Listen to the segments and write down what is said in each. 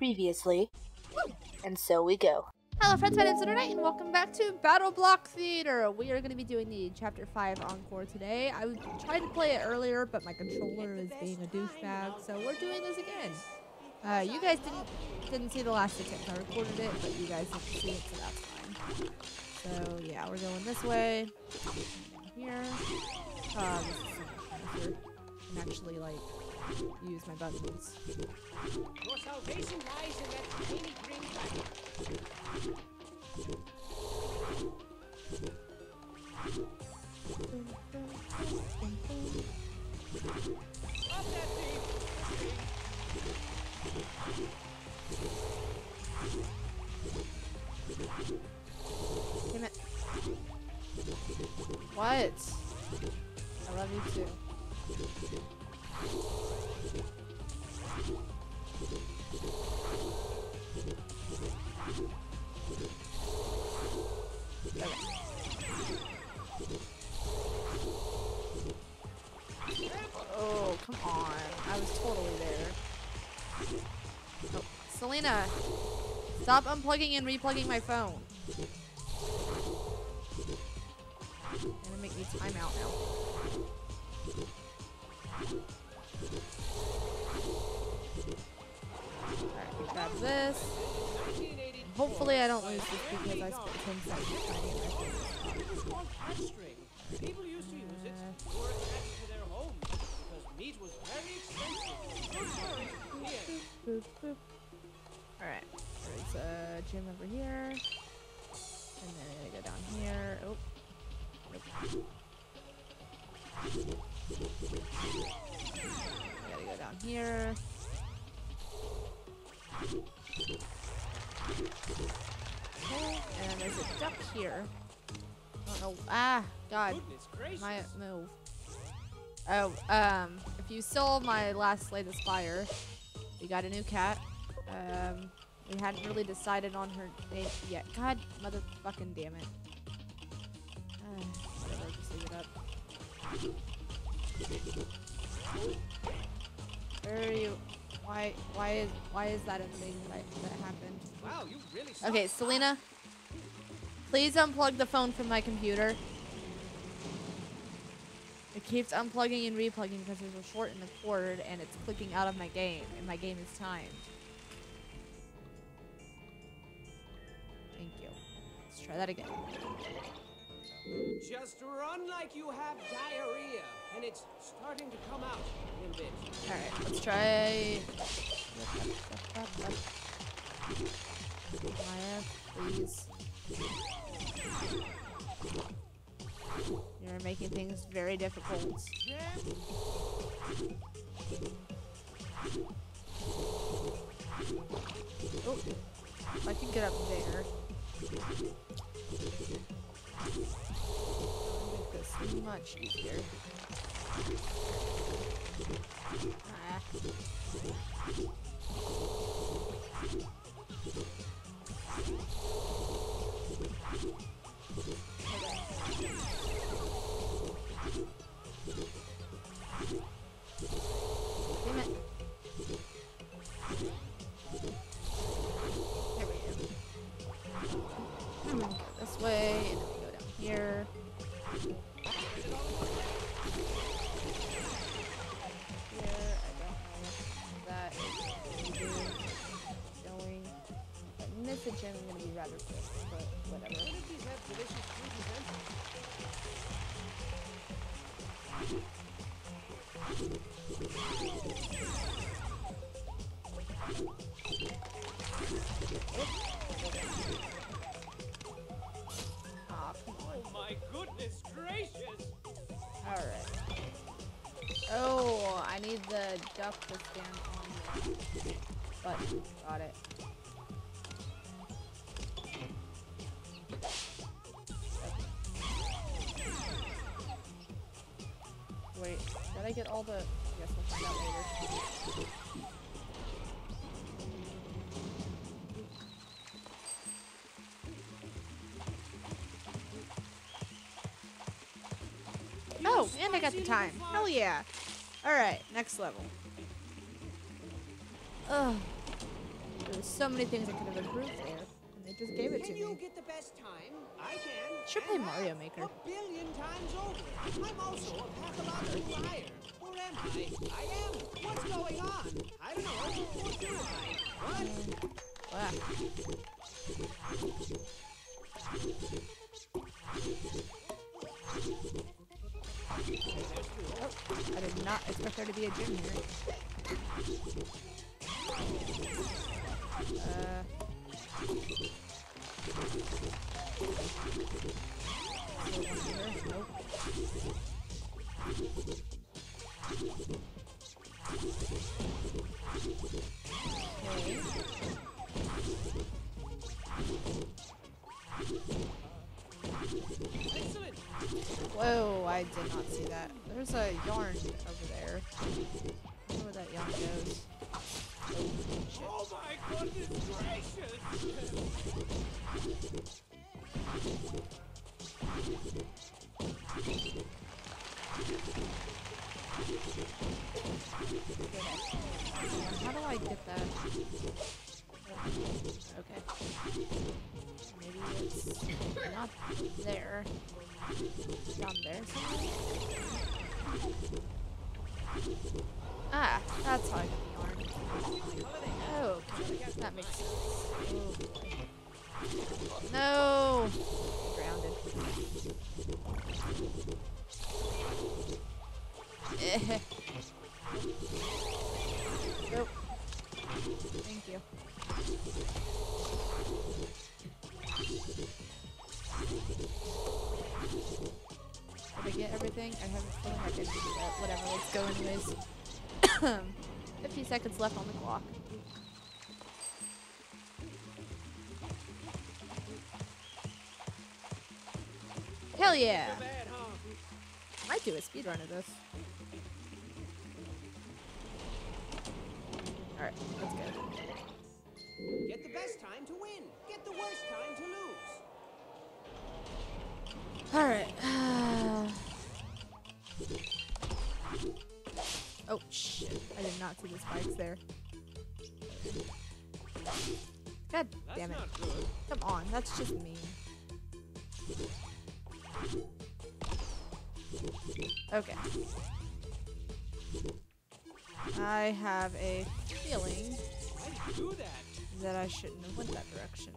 Previously. And so we go. Hello friends, my name's Lunernight and welcome back to Battle Block Theater. We are going to be doing the Chapter 5 Encore today. I tried to play it earlier, but my controller is being a douchebag, so we're doing this again. Uh, you guys didn't didn't see the last attempt. I recorded it, but you guys didn't see it, so that's fine. So yeah, we're going this way. Here. Can actually like use my buttons. Your salvation lies in that tiny green! Damn it. What? I love you too. Come on. I was totally there. Oh, Selena, stop unplugging and replugging my phone. Gonna make me time out now. Alright, grab this. Hopefully I don't lose this because I spent 10 seconds finding my phone. It was. People used to use it to were attached to their homes meat was very expensive. Good story. The end. Boop, boop. Alright, there's a gem over here. And then I gotta go down here. Oh. Nope. I gotta go down here. Okay, and there's a duck here. I don't know. Ah, God. My move. Oh, um, you saw my last latest fire, we got a new cat. Um, we hadn't really decided on her name yet. God, motherfucking damn it. Uh, whatever, just leave it up. Where are you? Why? Why is? Why is that a thing that, that happened? Wow, you really Okay, Selena. Please unplug the phone from my computer. It keeps unplugging and replugging because there's a short in the cord and it's clicking out of my game and my game is timed. Thank you. Let's try that again. Just run like you have diarrhea, and it's starting to come out a little bit. Alright, let's try. Maya, please. Things very difficult. Oh, I can get up there. Make this much easier. Ah. I'm gonna be rather pissed, but whatever. Wouldn't these have delicious fruit presents? Aw. Oh my goodness gracious! Alright. Oh, I need the duck to stand on the button. Got it. I get all the... I Guess we'll find out later. Oh, and I got the time. Hell yeah. Alright, next level. Ugh. There's so many things I could have improved there, and they just gave it to me. Can you get the best time? I can. Should play Mario Maker. A billion times over. I'm also a pathological liar. I? Am. What's going on? I don't know. What? I did not expect there to be a gem here. Whoa, I did not see that. There's a yarn over there. Nope. Thank you. Did I get everything? I have a feeling I do that. Whatever, let's go anyways. 50 seconds left on the clock. Hell yeah! Might do a speedrun of this. Alright, let's go. Get the best time to win. Get the worst time to lose. Alright. Uh, oh, shit. I did not see the spikes there. God That's damn it. not good. Come on, that's just mean. Okay. I have a feeling that I shouldn't have went that direction.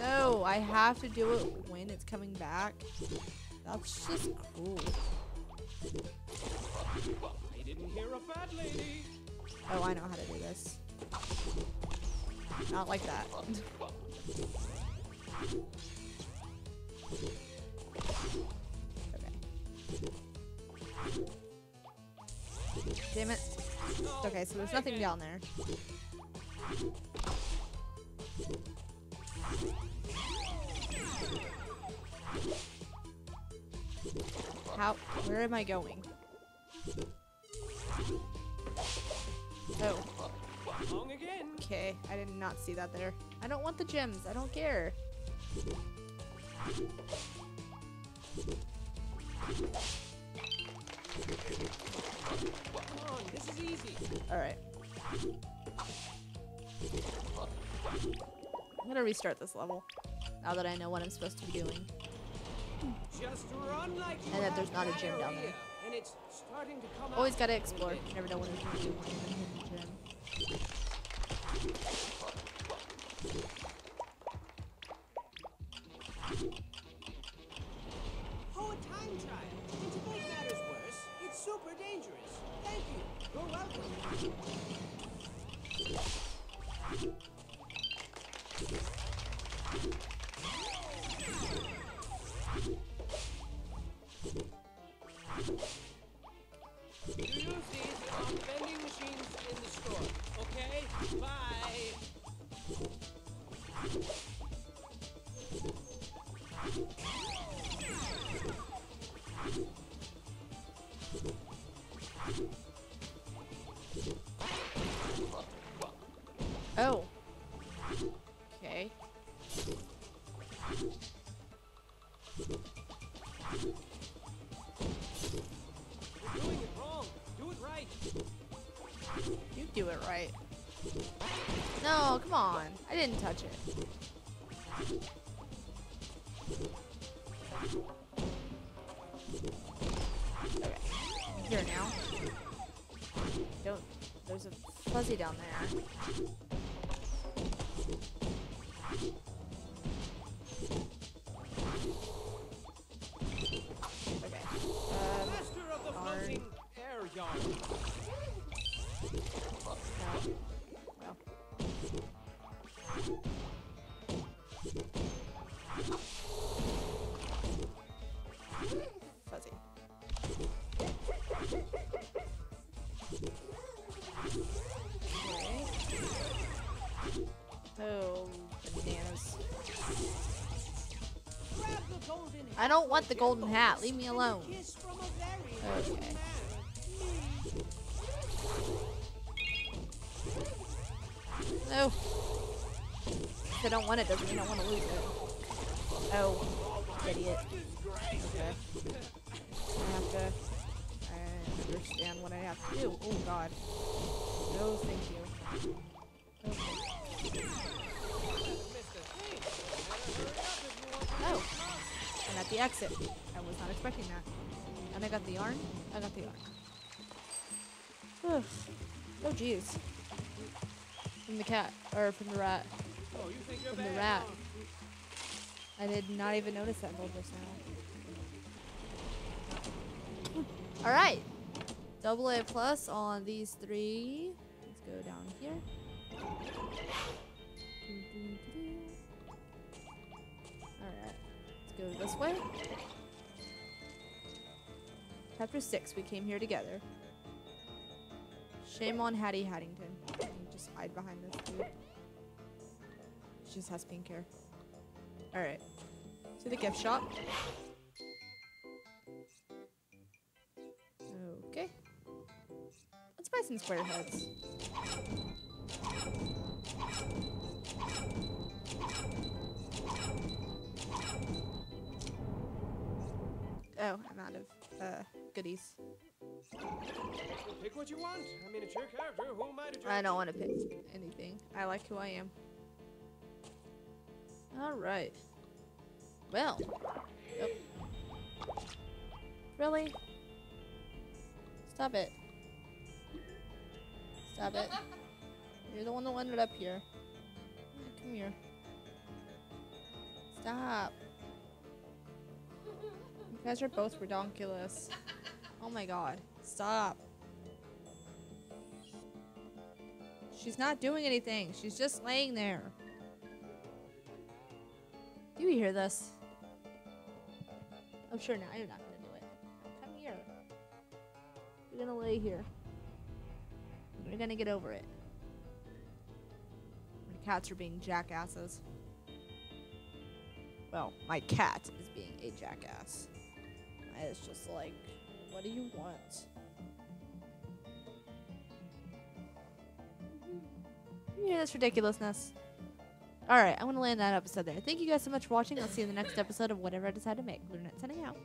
No, I have to do it when it's coming back. That's just cruel. I didn't hear a fat lady. Oh, I know how to do this. Not like that. okay. Damn it. Okay, so there's nothing down there. How? Where am I going? Oh, okay. I did not see that there. I don't want the gems. I don't care. On, this is easy. Alright. I'm gonna restart this level. Now that I know what I'm supposed to be doing. Just run like And that there's not a gem down there. And it's starting to come Always gotta explore. Never know when there's gonna be No, come on. I didn't touch it. Okay. Here now. Don't. There's a fuzzy down there. Okay. Um, Master of the air yard. Fuzzy. Oh, bananas. Grab the golden I don't want the golden hat. Leave me alone. kiss from a very Okay. No. If I don't want it, doesn't mean I want to lose it. Oh, idiot. Okay. I have to. I understand what I have to do. Oh God. No, thank you. Oh. I'm at the exit. I was not expecting that. And I got the yarn. I got the yarn. Oh jeez. From the cat, or from the rat. Oh, you think you're From the rat. I did not even notice that until just now. All right, double A plus on these three. Let's go down here. All right, let's go this way. Chapter six. We came here together. Shame on Hatty Hattington. Hide behind this dude. She just has pink hair. Alright. To the gift shop. Okay. Let's buy some square heads. Oh, I'm out of uh, goodies. Pick what you want. I mean, it's your character. Who am I to? I don't want to pick anything. I like who I am. Alright. Well. Yep. Really? Stop it. Stop it. You're the one that wanted up here. Come here. Stop. You guys are both redonkulous. Oh my god. Stop. She's not doing anything. She's just laying there. Do you hear this? I'm sure now you're not gonna do it. Come here. You're gonna lay here. You're gonna get over it. My cats are being jackasses. Well, my cat is being a jackass. It's just like, what do you want? Hear this ridiculousness? Alright, I'm gonna land that episode there. Thank you guys so much for watching. I'll see you in the next episode of whatever I decide to make. Lunar signing out.